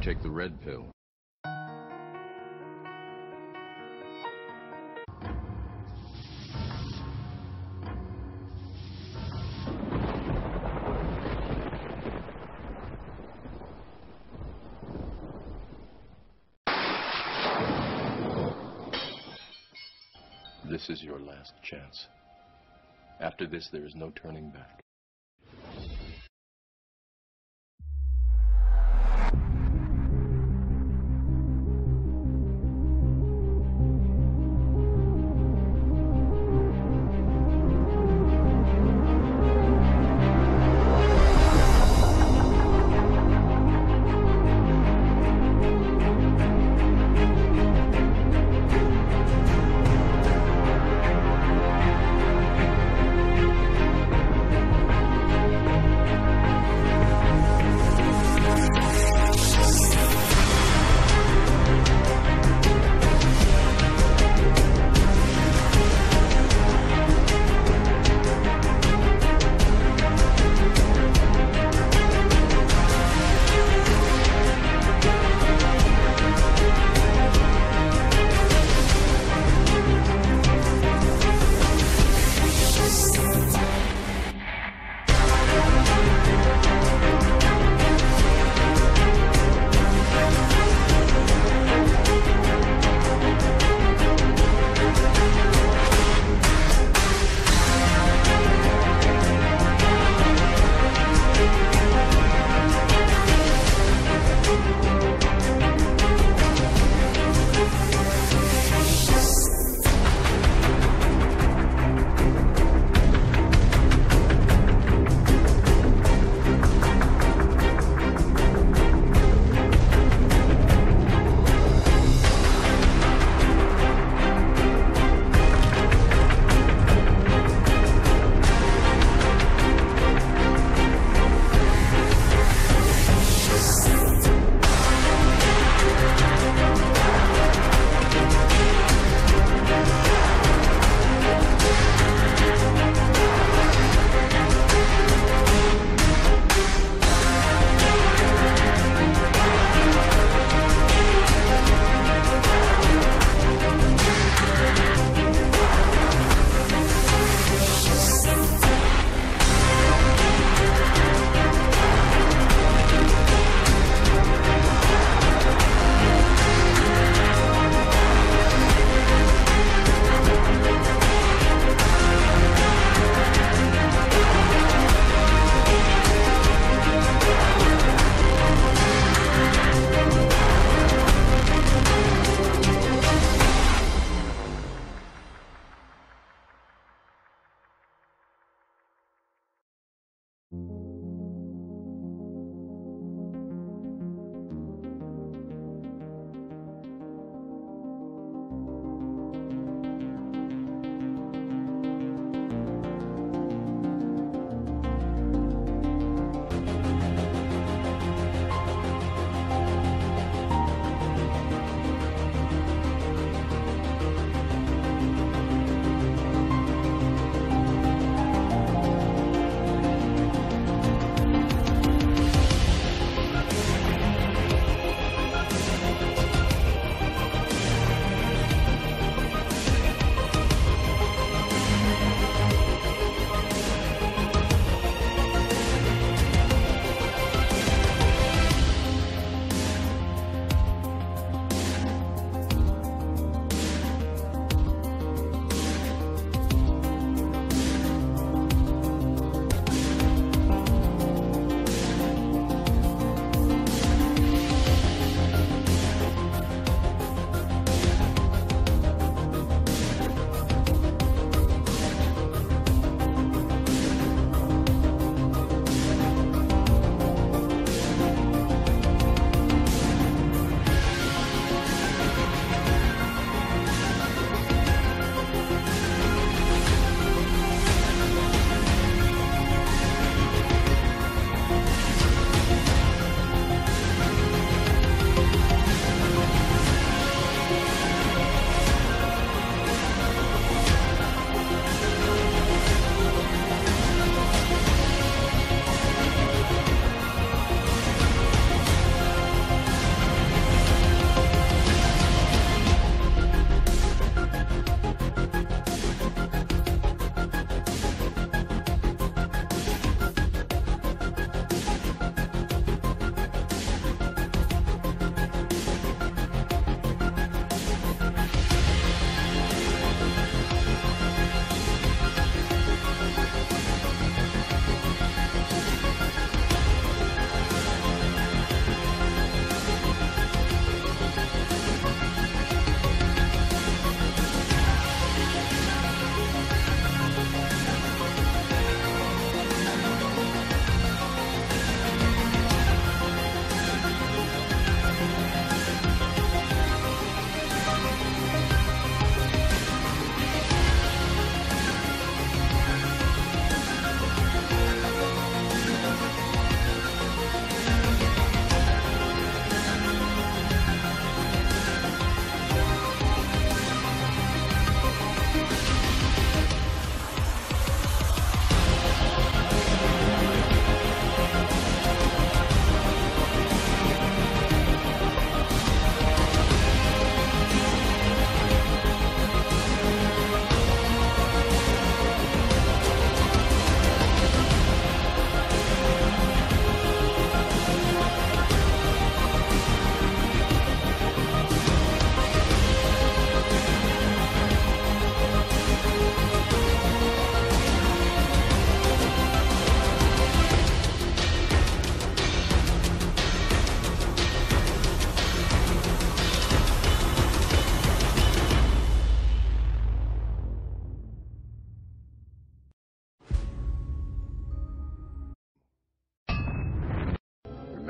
take the red pill. This is your last chance. After this, there is no turning back.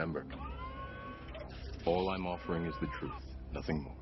Remember, all I'm offering is the truth, nothing more.